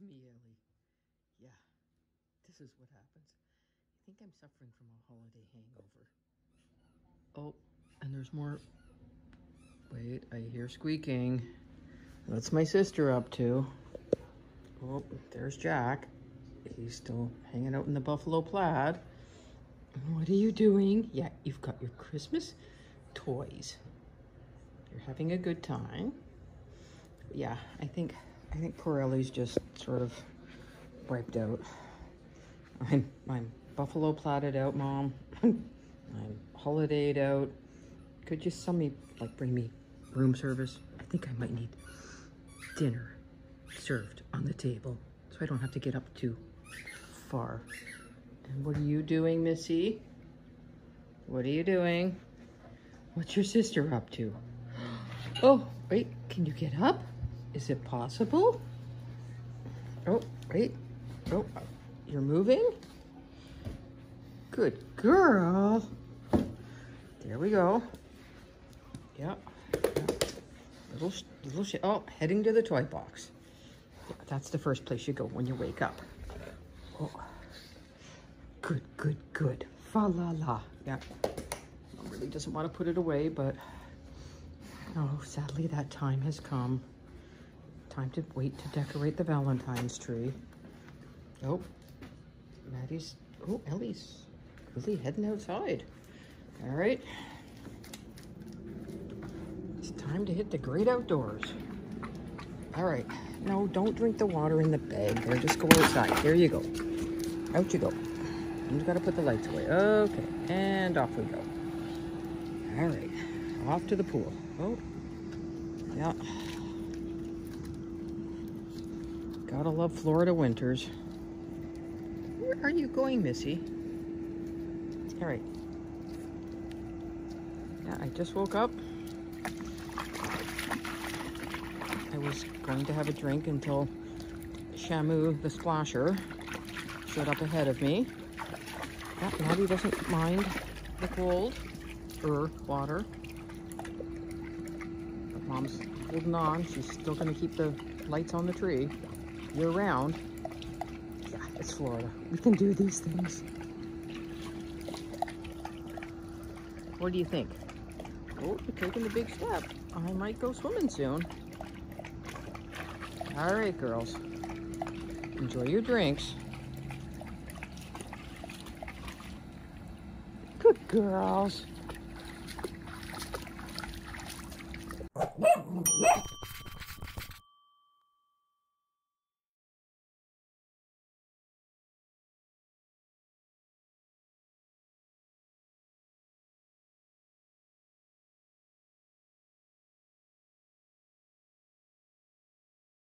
Me, Ellie. Yeah, this is what happens. I think I'm suffering from a holiday hangover. Oh, and there's more. Wait, I hear squeaking. What's my sister up to? Oh, there's Jack. He's still hanging out in the buffalo plaid. What are you doing? Yeah, you've got your Christmas toys. You're having a good time. Yeah, I think I think poor Ellie's just sort of wiped out. I'm I'm buffalo platted out, mom. I'm holidayed out. Could you somebody like bring me room service? I think I might need dinner served on the table so I don't have to get up too far. And what are you doing, Missy? What are you doing? What's your sister up to? Oh, wait, can you get up? Is it possible? Oh, wait. Oh, you're moving? Good girl. There we go. Yep. Little, little shit. Oh, heading to the toy box. Yeah, that's the first place you go when you wake up. Oh. Good, good, good. Fa la la. Yeah. Mom really doesn't want to put it away, but oh, sadly that time has come. Time to wait to decorate the Valentine's tree. Oh, Maddie's, oh, Ellie's really heading outside. All right. It's time to hit the great outdoors. All right. No, don't drink the water in the bag there. Just go outside. There you go. Out you go. You gotta put the lights away. Okay, and off we go. All right, off to the pool. Oh, yeah. Gotta love Florida winters. Where are you going, Missy? All right. Yeah, I just woke up. I was going to have a drink until Shamu the Splasher showed up ahead of me. Yeah, Maddie doesn't mind the cold or water. But Mom's holding on. She's still going to keep the lights on the tree year round. Yeah, it's Florida. We can do these things. What do you think? Oh, you're taking the big step. I might go swimming soon. All right, girls. Enjoy your drinks. Good girls.